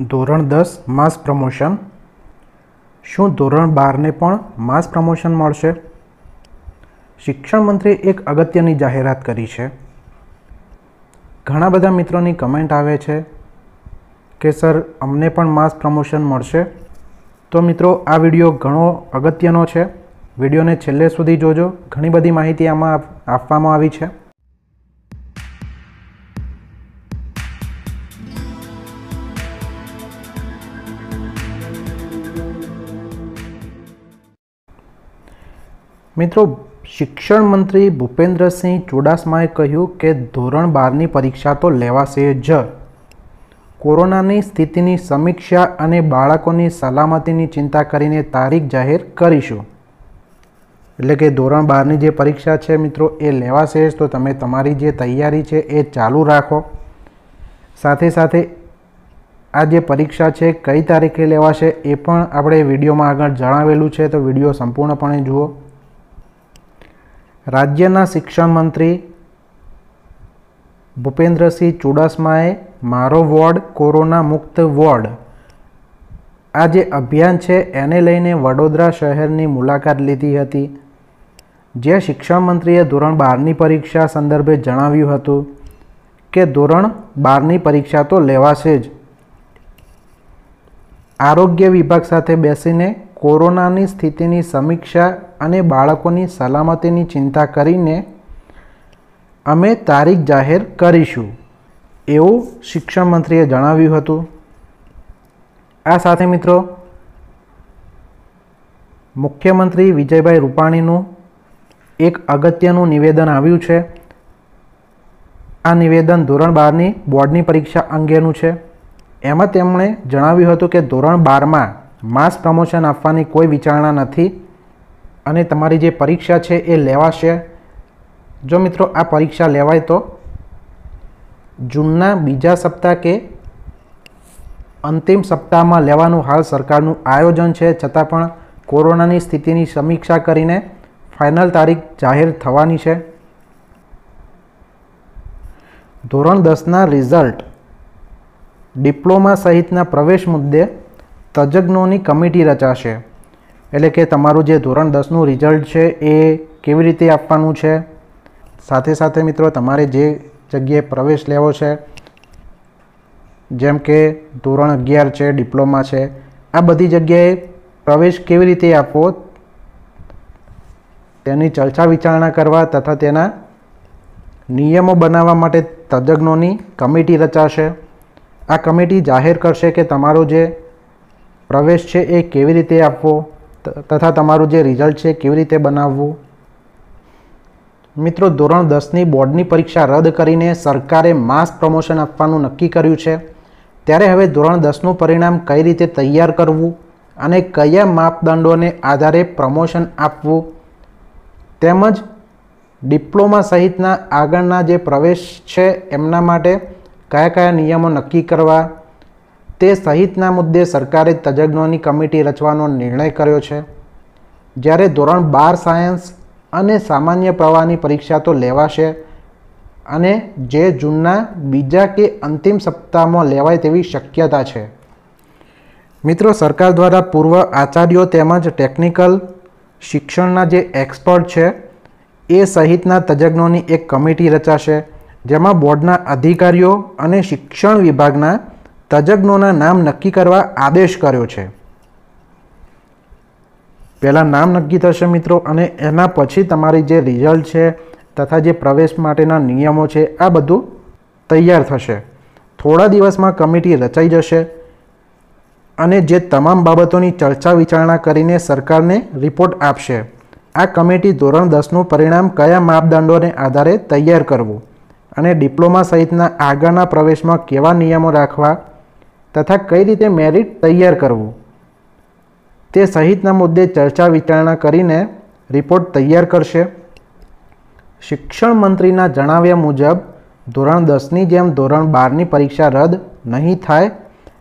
ધોરણ દસ, mass promotion. શું ધોરણ બારને પણ માસ પ્રમોશન મળશે? શિક્ષણ મંત્રીએ એક અગત્યની જાહેરાત કરી છે. ઘણા બધા મિત્રોની કમેન્ટ આવે છે કે, સર, અમને પણ માસ પ્રમોશન મળશે. તો મિત્રો, આ વીડિયો ઘણો અગત્યનો છે. વિડીયોને છેલ્લે સુધી જોજો. ઘણી બધી માહિતી આમાં આપવામાં આવી છે. મિત્રો, શિક્ષણ મંત્રી ભૂપેન્દ્રસિંહ ચુડાસમાએ કહ્યું કે ધોરણ બારની પરીક્ષા તો લેવાશે જ. કોરોનાની સ્થિતિની સમીક્ષા અને બાળકોની સલામતીની ચિંતા કરીને તારીખ જાહેર કરીશું. એટલે કે ધોરણ બારની જે પરીક્ષા છે મિત્રો, એ લેવાશે જ. તો તમે તમારી જે તૈયારી છે એ ચાલુ રાખો. સાથે સાથે આ જે પરીક્ષા છે કઈ તારીખે લેવાશે એ પણ આપણે વિડીયોમાં આગળ જણાવેલું છે. તો વીડિયો સંપૂર્ણપણે જુઓ. રાજ્યના શિક્ષણ મંત્રી ભૂપેન્દ્રસિંહ ચુડાસમાએ મારો વોર્ડ કોરોના મુક્ત વોર્ડ. આ જે અભિયાન છે, એને લઈને વડોદરા શહેરની મુલાકાત લીધી હતી. જે શિક્ષણ મંત્રીએ ધોરણ બારની પરીક્ષા સંદર્ભે જણાવ્યું હતું કે, ધોરણ બારની પરીક્ષા તો લેવાશે જ. આરોગ્ય વિભાગ સાથે બેસીને કોરોનાની સ્થિતિની સમીક્ષા અને બાળકોની સલામતીની ચિંતા કરીને અમે તારીખ જાહેર કરીશું, એવું શિક્ષણ મંત્રીએ જણાવ્યું હતું. આ સાથે મિત્રો, મુખ્યમંત્રી વિજયભાઈ રૂપાણીનું એક અગત્યનું નિવેદન આવ્યું છે. આ નિવેદન ધોરણ બારની બોર્ડની પરીક્ષા અંગેનું છે. એમાં તેમણે જણાવ્યું હતું કે ધોરણ બારમાં માસ પ્રમોશન આપવાની કોઈ વિચારણા નથી અને તમારી જે પરીક્ષા છે એ લેવાશે. જો મિત્રો આ પરીક્ષા લેવાય તો જૂનના બીજા સપ્તાહ કે અંતિમ સપ્તાહમાં લેવાનું હાલ સરકારનું આયોજન છે. છતાં પણ કોરોનાની સ્થિતિની સમીક્ષા કરીને ફાઇનલ તારીખ જાહેર થવાની છે. ધોરણ દસના રિઝલ્ટ ડિપ્લોમા સહિતના પ્રવેશ મુદ્દે તજજ્ઞોની કમિટી રચાશે. એટલે કે તમારું જે ધોરણ દસનું રિઝલ્ટ છે એ કેવી રીતે આપવાનું છે? સાથે સાથે મિત્રો, તમારે જે જગ્યાએ પ્રવેશ લેવો છે, જેમ કે ધોરણ અગિયાર છે, ડિપ્લોમા છે, આ બધી જગ્યાએ પ્રવેશ કેવી રીતે આપવો? તેની ચર્ચા વિચારણા કરવા તથા તેના નિયમો બનાવવા માટે તજજ્ઞોની કમિટી રચાશે. આ કમિટી જાહેર કરશે કે તમારો જે પ્રવેશ છે એ કેવી રીતે આપવો? તથા તમારું જે રિઝલ્ટ છે કેવી રીતે બનાવવું? મિત્રો, ધોરણ દસની બોર્ડની પરીક્ષા રદ કરીને સરકારે માસ પ્રમોશન આપવાનું નક્કી કર્યું છે. ત્યારે હવે ધોરણ દસનું પરિણામ કઈ રીતે તૈયાર કરવું અને કયા માપદંડોને આધારે પ્રમોશન આપવું તેમજ ડિપ્લોમા સહિતના આગળના જે પ્રવેશ છે એમના માટે કયા કયા નિયમો નક્કી કરવા તે સહિતના મુદ્દે સરકારે તજજ્ઞોની કમિટી રચવાનો નિર્ણય કર્યો છે. જ્યારે ધોરણ બાર સાયન્સ અને સામાન્ય પ્રવાહની પરીક્ષા તો લેવાશે અને જે જૂનના બીજા કે અંતિમ સપ્તાહમાં લેવાય તેવી શક્યતા છે. મિત્રો, સરકાર દ્વારા પૂર્વ આચાર્યો તેમજ ટેકનિકલ શિક્ષણના જે એક્સપર્ટ છે, એ સહિતના તજજ્ઞોની એક કમિટી રચાશે, જેમાં બોર્ડના અધિકારીઓ અને શિક્ષણ વિભાગના તજજ્ઞોના નામ નક્કી કરવા આદેશ કર્યો છે. પહેલાં નામ નક્કી થશે મિત્રો અને એના પછી તમારી જે રિઝલ્ટ છે તથા જે પ્રવેશ માટેના નિયમો છે, આ બધું તૈયાર થશે. થોડા દિવસમાં કમિટી રચાઈ જશે અને જે તમામ બાબતોની ચર્ચા વિચારણા કરીને સરકારને રિપોર્ટ આપશે. આ કમિટી ધોરણ દસનું પરિણામ કયા માપદંડોને આધારે તૈયાર કરવું અને ડિપ્લોમા સહિતના આગળના પ્રવેશમાં કેવા નિયમો રાખવા તથા કઈ રીતે મેરિટ તૈયાર કરવું? તે સહિતના મુદ્દે ચર્ચા વિચારણા કરીને રિપોર્ટ તૈયાર કરશે. શિક્ષણ મંત્રીના જણાવ્યા મુજબ, ધોરણ દસની જેમ ધોરણ બારની પરીક્ષા રદ નહીં થાય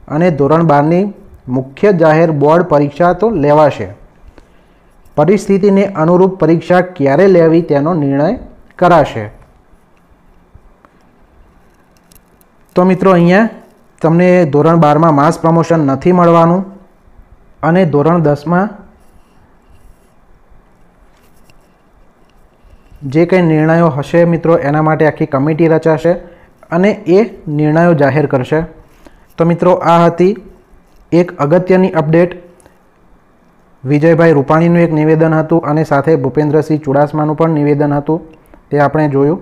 અને ધોરણ બારની મુખ્ય જાહેર બોર્ડ પરીક્ષા તો લેવાશે. પરિસ્થિતિને અનુરૂપ પરીક્ષા ક્યારે લેવી તેનો નિર્ણય કરાશે. તો મિત્રો, અહીંયા તમને ધોરણ બારમાં માસ પ્રમોશન નથી મળવાનું અને ધોરણ દસમાં જે કંઈ નિર્ણયો હશે મિત્રો, એના માટે આખી કમિટી રચાશે અને એ નિર્ણયો જાહેર કરશે. તો મિત્રો, આ હતી એક અગત્યની અપડેટ. વિજયભાઈ રૂપાણીનું એક નિવેદન હતું અને સાથે ભૂપેન્દ્રસિંહ ચુડાસમાનું પણ નિવેદન હતું. તે આપણે જોયું.